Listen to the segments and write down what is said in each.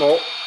そう。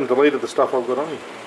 Haven't deleted the stuff I've got on you.